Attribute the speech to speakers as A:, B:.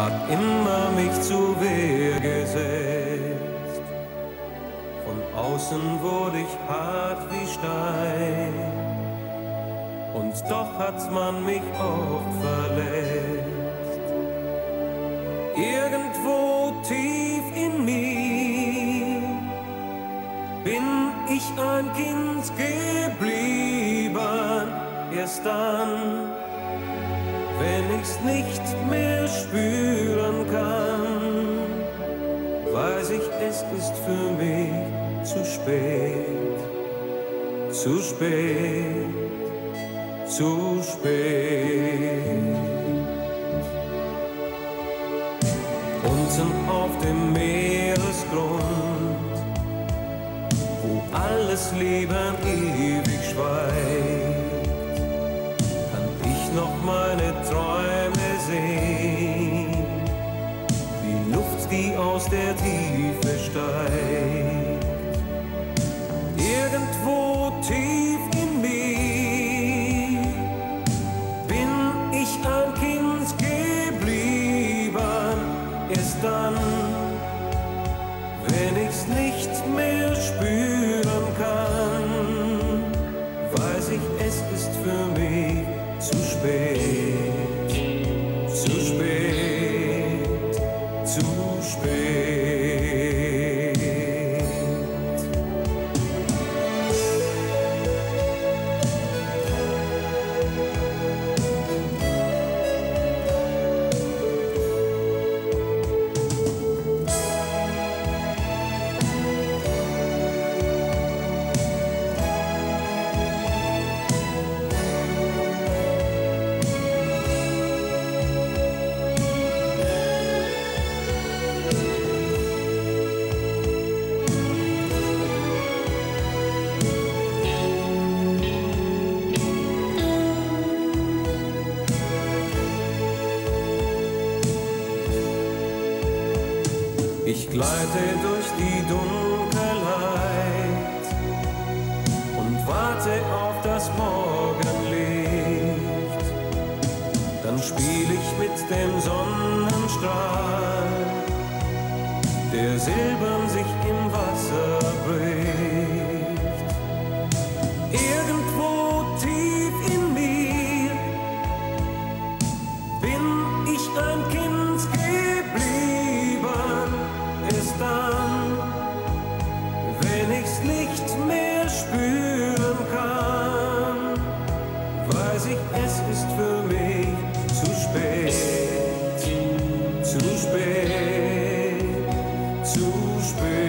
A: hat immer mich zu Wehr gesetzt. Von außen wurde ich hart wie Stein, und doch hat man mich oft verletzt. Irgendwo tief in mir bin ich ein Kind geblieben, erst dann ich's nicht mehr spüren kann, weiß ich, es ist für mich zu spät, zu spät, zu spät. Unten auf dem Meeresgrund, wo alles Leben ewig aus der Tiefe steigt. Irgendwo tief in mir bin ich ein Kind geblieben, erst dann, wenn ich's nicht mehr zu spät. Ich gleite durch die Dunkelheit und warte auf das Morgenlicht. Dann spiel ich mit dem Sonnenstrahl, der silbern wenn ich's nicht mehr spüren kann, weiß ich, es ist für mich zu spät, zu spät, zu spät.